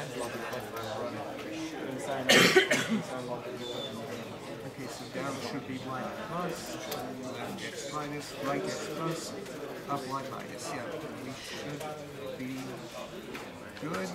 Okay, so down should be y plus, and x minus, right x plus, up y minus. Yeah, we should be good.